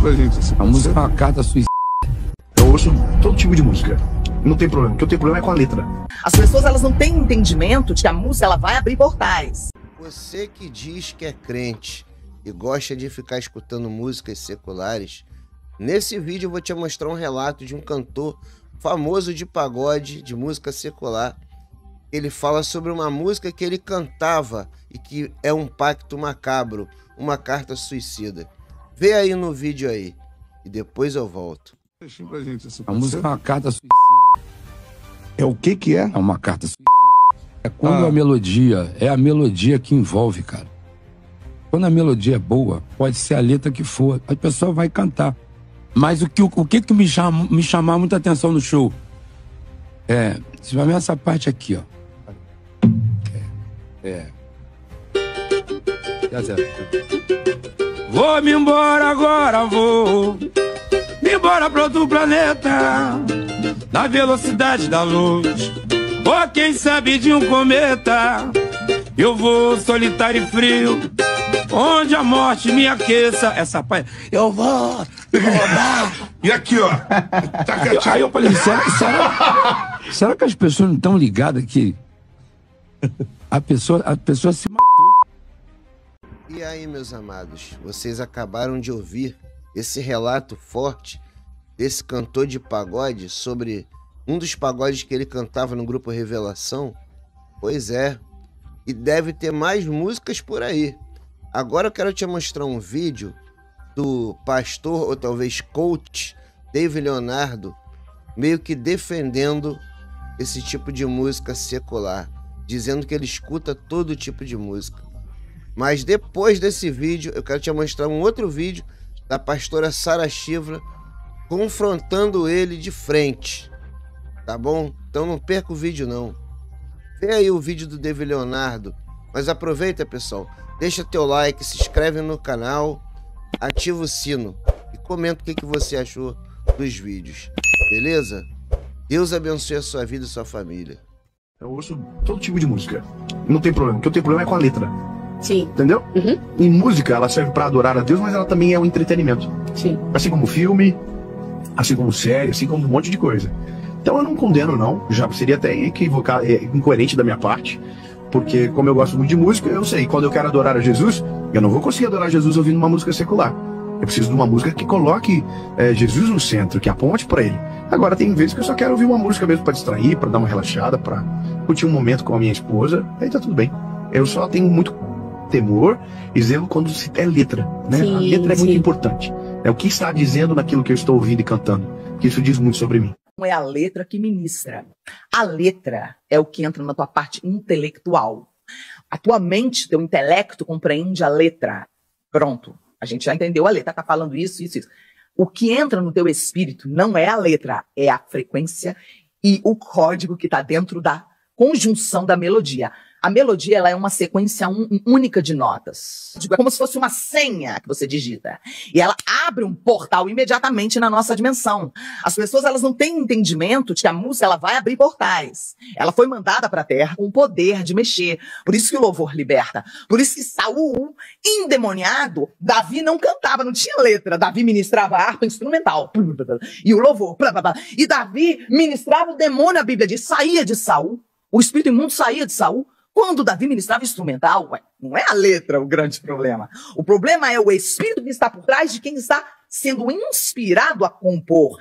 pra gente. A música é uma carta suicida. Eu ouço todo tipo de música. Não tem problema. O que eu tenho problema é com a letra. As pessoas elas não têm entendimento de que a música ela vai abrir portais. Você que diz que é crente e gosta de ficar escutando músicas seculares, nesse vídeo eu vou te mostrar um relato de um cantor famoso de pagode, de música secular. Ele fala sobre uma música que ele cantava e que é um pacto macabro, uma carta suicida. Vê aí no vídeo aí e depois eu volto. Pra gente, A música é uma carta suicida. É o que que é? É uma carta suicida. É quando Ah. a melodia, é a melodia que envolve, cara. Quando a melodia é boa, pode ser a letra que for, a pessoa vai cantar. Mas o que, o que, que me, chama, me chamar muita atenção no show? É, você vai ver essa parte aqui, ó. É. é. Vou me embora agora, vou. Me embora pra outro planeta. Na velocidade da luz. Ou quem sabe de um cometa. Eu vou solitário e frio. Onde a morte me aqueça. Essa parte. Eu vou. E aqui, ó. Tá Aí eu falei, será, será, será que as pessoas não estão ligadas que a pessoa, a pessoa se? E aí, meus amados, vocês acabaram de ouvir esse relato forte desse cantor de pagode sobre um dos pagodes que ele cantava no grupo Revelação? Pois é, e deve ter mais músicas por aí. Agora eu quero te mostrar um vídeo do pastor ou talvez coach David Leonardo meio que defendendo esse tipo de música secular, dizendo que ele escuta todo tipo de música. Mas depois desse vídeo, eu quero te mostrar um outro vídeo da pastora Sara Shivra confrontando ele de frente. Tá bom? Então não perca o vídeo não. Vê aí o vídeo do David Leonardo. Mas aproveita, pessoal. Deixa teu like, se inscreve no canal, ativa o sino e comenta o que, que você achou dos vídeos. Beleza? Deus abençoe a sua vida e sua família. Eu ouço todo tipo de música. Não tem problema. O que eu tenho problema é com a letra. Sim, Entendeu? Uhum. E música, ela serve pra adorar a Deus, mas ela também é um entretenimento. sim. Assim como filme, assim como série, assim como um monte de coisa. Então eu não condeno, não. Já seria até equivocado, é, incoerente da minha parte. Porque, como eu gosto muito de música, eu sei, quando eu quero adorar a Jesus, eu não vou conseguir adorar Jesus ouvindo uma música secular. Eu preciso de uma música que coloque é, Jesus no centro, que aponte para ele. Agora, tem vezes que eu só quero ouvir uma música mesmo para distrair, para dar uma relaxada, para curtir um momento com a minha esposa. Aí tá tudo bem. Eu só tenho muito temor e zelo quando se é letra, né? a Sim, letra é muito importante. É o que está dizendo naquilo que eu estou ouvindo e cantando. Que isso diz muito sobre mim. Não é a letra que ministra. A letra é o que entra na tua parte intelectual. A tua mente, teu intelecto compreende a letra. Pronto. A gente já entendeu a letra, tá falando isso, isso, isso. O que entra no teu espírito não é a letra, é a frequência e o código que está dentro da conjunção da melodia. A melodia ela é uma sequência un- única de notas. É como se fosse uma senha que você digita. E ela abre um portal imediatamente na nossa dimensão. As pessoas elas não têm entendimento de que a música ela vai abrir portais. Ela foi mandada para a Terra com o poder de mexer. Por isso que o louvor liberta. Por isso que Saul, endemoniado, Davi não cantava, não tinha letra. Davi ministrava harpa instrumental. E o louvor. E Davi ministrava o demônio, a Bíblia diz, saía de Saul. O espírito imundo saía de Saul. Quando Davi ministrava instrumental, ué, não é a letra o grande problema. O problema é o espírito que está por trás de quem está sendo inspirado a compor.